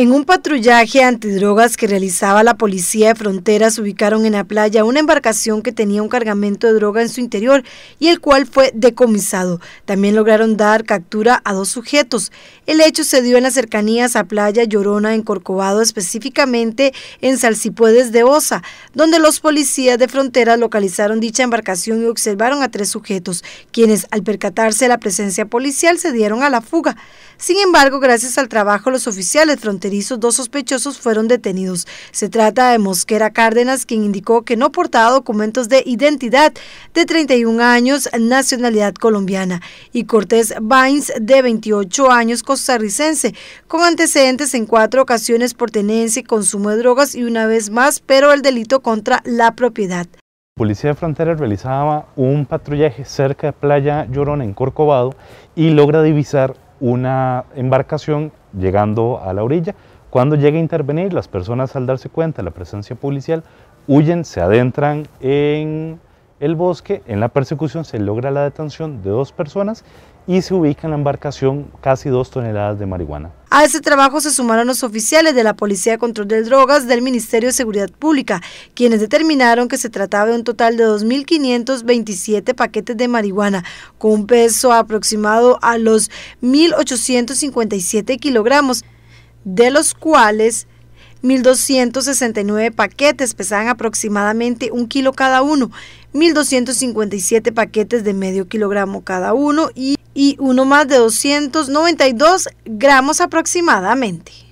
En un patrullaje antidrogas que realizaba la Policía de Fronteras ubicaron en la playa una embarcación que tenía un cargamento de droga en su interior y el cual fue decomisado. También lograron dar captura a dos sujetos. El hecho se dio en las cercanías a Playa Llorona en Corcovado, específicamente en Salsipuedes de Osa, donde los policías de fronteras localizaron dicha embarcación y observaron a tres sujetos, quienes al percatarse de la presencia policial se dieron a la fuga. Sin embargo, gracias al trabajo los oficiales fronterizos dos sospechosos fueron detenidos. Se trata de Mosquera Cárdenas, quien indicó que no portaba documentos de identidad de 31 años, nacionalidad colombiana, y Cortés Bains, de 28 años, costarricense, con antecedentes en cuatro ocasiones por tenencia y consumo de drogas y una vez más, pero el delito contra la propiedad. Policía de Frontera realizaba un patrullaje cerca de Playa Llorona en Corcovado y logra divisar una embarcación llegando a la orilla. Cuando llega a intervenir, las personas al darse cuenta de la presencia policial huyen, se adentran en el bosque, en la persecución se logra la detención de dos personas y se ubica en la embarcación casi dos toneladas de marihuana. A ese trabajo se sumaron los oficiales de la Policía de Control de Drogas del Ministerio de Seguridad Pública, quienes determinaron que se trataba de un total de 2.527 paquetes de marihuana, con un peso aproximado a los 1.857 kilogramos, de los cuales 1.269 paquetes pesaban aproximadamente un kilo cada uno, 1.257 paquetes de medio kilogramo cada uno y, y uno más de 292 gramos aproximadamente.